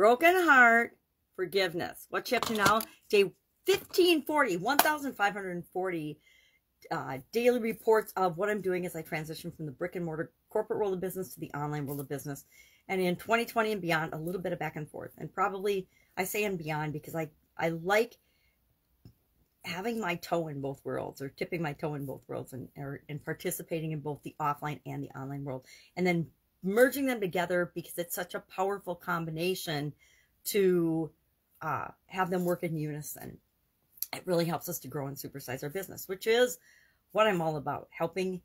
Broken heart, forgiveness. Up to now? Day 1540, 1,540 uh, daily reports of what I'm doing as I transition from the brick and mortar corporate world of business to the online world of business. And in 2020 and beyond, a little bit of back and forth. And probably I say and beyond because I, I like having my toe in both worlds or tipping my toe in both worlds and, or, and participating in both the offline and the online world. And then merging them together because it's such a powerful combination to uh, have them work in unison. It really helps us to grow and supersize our business, which is what I'm all about helping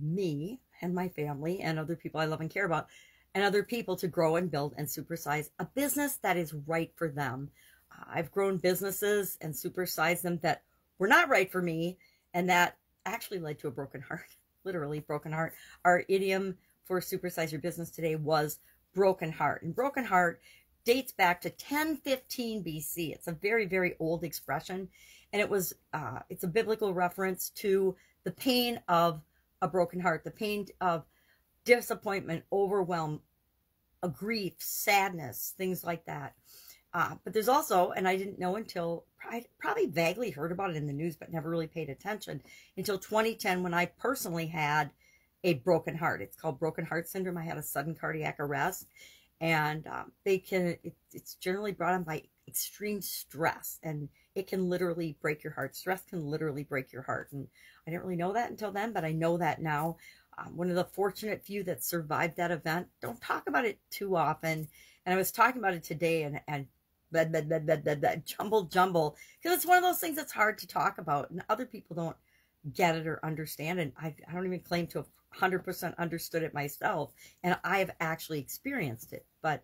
me and my family and other people I love and care about and other people to grow and build and supersize a business that is right for them. Uh, I've grown businesses and supersized them that were not right for me and that actually led to a broken heart, literally broken heart. Our idiom for supersize your business today was broken heart. And broken heart dates back to 1015 BC. It's a very, very old expression. And it was, uh, it's a biblical reference to the pain of a broken heart, the pain of disappointment, overwhelm, a grief, sadness, things like that. Uh, but there's also, and I didn't know until I probably vaguely heard about it in the news, but never really paid attention until 2010 when I personally had a broken heart. It's called broken heart syndrome. I had a sudden cardiac arrest, and um, they can. It, it's generally brought on by extreme stress, and it can literally break your heart. Stress can literally break your heart, and I didn't really know that until then, but I know that now. Um, one of the fortunate few that survived that event. Don't talk about it too often. And I was talking about it today, and and blah, blah, blah, blah, blah, blah, jumble jumble because it's one of those things that's hard to talk about, and other people don't get it or understand. And I, I don't even claim to have 100% understood it myself. And I've actually experienced it. But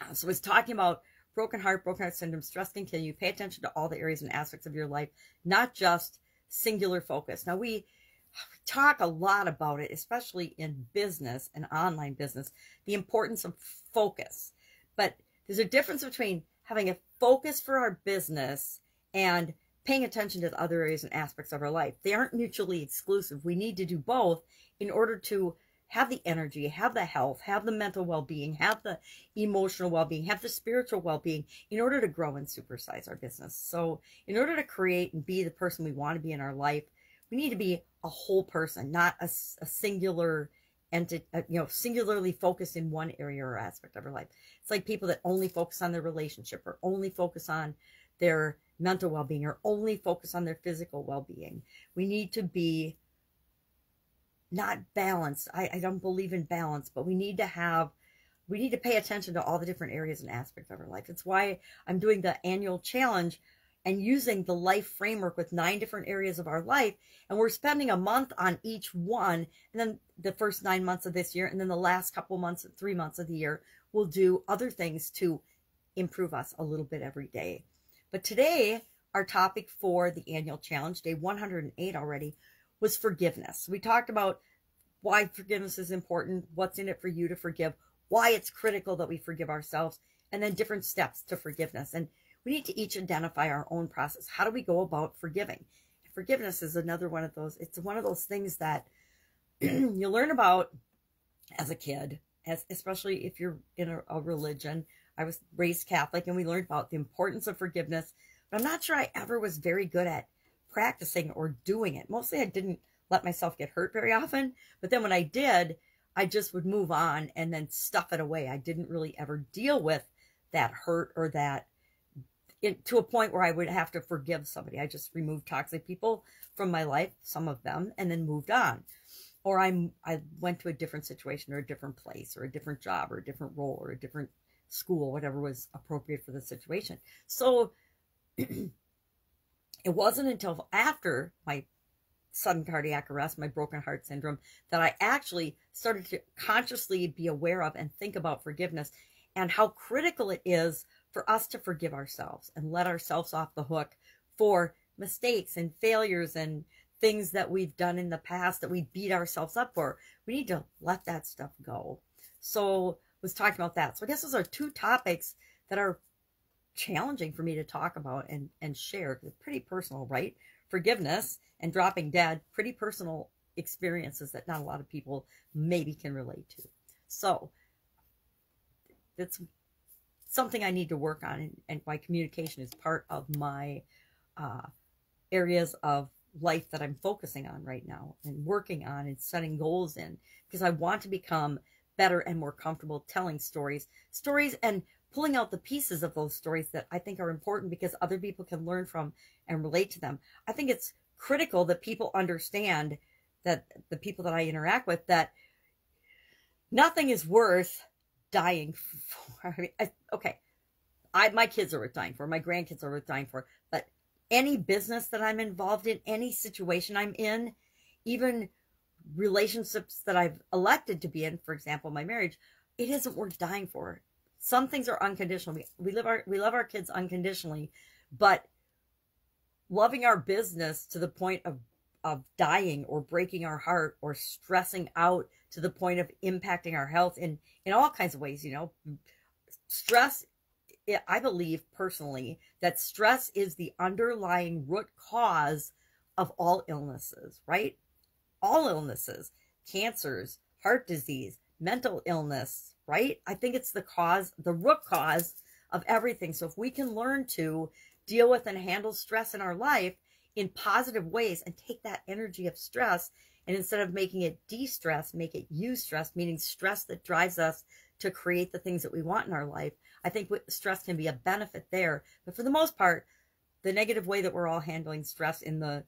uh, so I was talking about broken heart, broken heart syndrome, stress can kill you. Pay attention to all the areas and aspects of your life, not just singular focus. Now, we, we talk a lot about it, especially in business and online business, the importance of focus. But there's a difference between having a focus for our business and paying attention to the other areas and aspects of our life. They aren't mutually exclusive. We need to do both in order to have the energy, have the health, have the mental well-being, have the emotional well-being, have the spiritual well-being in order to grow and supersize our business. So in order to create and be the person we want to be in our life, we need to be a whole person, not a, a singular entity, uh, you know, singularly focused in one area or aspect of our life. It's like people that only focus on their relationship or only focus on their mental well-being or only focus on their physical well-being. We need to be not balanced. I, I don't believe in balance, but we need to have, we need to pay attention to all the different areas and aspects of our life. It's why I'm doing the annual challenge and using the life framework with nine different areas of our life. And we're spending a month on each one. And then the first nine months of this year, and then the last couple months, three months of the year, we'll do other things to improve us a little bit every day. But today, our topic for the annual challenge, day 108 already, was forgiveness. We talked about why forgiveness is important, what's in it for you to forgive, why it's critical that we forgive ourselves, and then different steps to forgiveness. And we need to each identify our own process. How do we go about forgiving? Forgiveness is another one of those, it's one of those things that you learn about as a kid, as especially if you're in a, a religion I was raised Catholic and we learned about the importance of forgiveness, but I'm not sure I ever was very good at practicing or doing it. Mostly I didn't let myself get hurt very often, but then when I did, I just would move on and then stuff it away. I didn't really ever deal with that hurt or that it, to a point where I would have to forgive somebody. I just removed toxic people from my life, some of them, and then moved on. Or I'm I went to a different situation or a different place or a different job or a different role or a different school, whatever was appropriate for the situation. So it wasn't until after my sudden cardiac arrest, my broken heart syndrome, that I actually started to consciously be aware of and think about forgiveness and how critical it is for us to forgive ourselves and let ourselves off the hook for mistakes and failures and things that we've done in the past that we beat ourselves up for. We need to let that stuff go. So was talking about that. So I guess those are two topics that are challenging for me to talk about and, and share. They're pretty personal, right? Forgiveness and dropping dead, pretty personal experiences that not a lot of people maybe can relate to. So that's something I need to work on. And, and my communication is part of my uh, areas of life that I'm focusing on right now and working on and setting goals in because I want to become better and more comfortable telling stories, stories and pulling out the pieces of those stories that I think are important because other people can learn from and relate to them. I think it's critical that people understand that the people that I interact with that nothing is worth dying for. I mean, I, okay, I my kids are worth dying for, my grandkids are worth dying for, but any business that I'm involved in, any situation I'm in, even relationships that I've elected to be in, for example, my marriage, it isn't worth dying for. Some things are unconditional. We, we live our we love our kids unconditionally, but loving our business to the point of of dying or breaking our heart or stressing out to the point of impacting our health in in all kinds of ways, you know. Stress I believe personally that stress is the underlying root cause of all illnesses, right? All illnesses, cancers, heart disease, mental illness, right? I think it's the cause, the root cause of everything. So if we can learn to deal with and handle stress in our life in positive ways and take that energy of stress and instead of making it de-stress, make it use stress, meaning stress that drives us to create the things that we want in our life, I think stress can be a benefit there. But for the most part, the negative way that we're all handling stress in the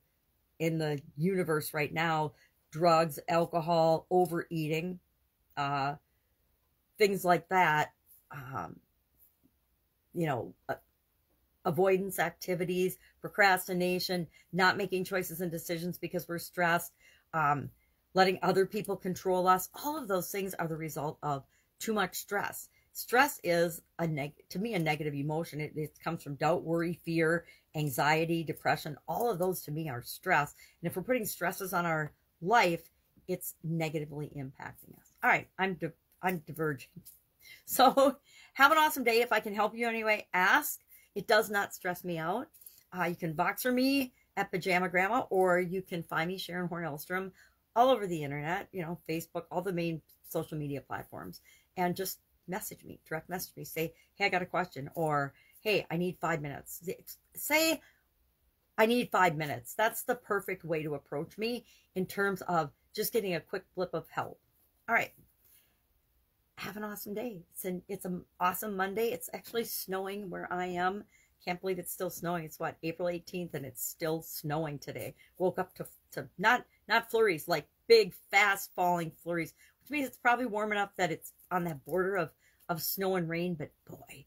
in the universe right now, drugs, alcohol, overeating, uh, things like that, um, you know, uh, avoidance activities, procrastination, not making choices and decisions because we're stressed, um, letting other people control us. All of those things are the result of too much stress. Stress is a neg to me a negative emotion. It, it comes from doubt, worry, fear, anxiety, depression. All of those to me are stress. And if we're putting stresses on our life, it's negatively impacting us. All right, I'm di I'm diverging. So have an awesome day. If I can help you anyway, ask. It does not stress me out. Uh, you can box for me at Pajama Grandma, or you can find me, Sharon Horne-Ellstrom, all over the internet, you know, Facebook, all the main social media platforms, and just message me, direct message me, say, hey, I got a question, or hey, I need five minutes. Say, I need five minutes. That's the perfect way to approach me in terms of just getting a quick blip of help. All right. Have an awesome day. It's an it's an awesome Monday. It's actually snowing where I am. Can't believe it's still snowing. It's what April 18th and it's still snowing today. Woke up to to not not flurries like big fast falling flurries, which means it's probably warm enough that it's on that border of, of snow and rain. But boy,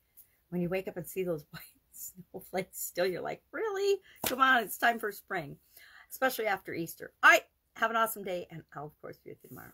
when you wake up and see those white snowflakes still, you're like, really? Come on, it's time for spring, especially after Easter. All right, have an awesome day, and I'll, of course, be with you tomorrow.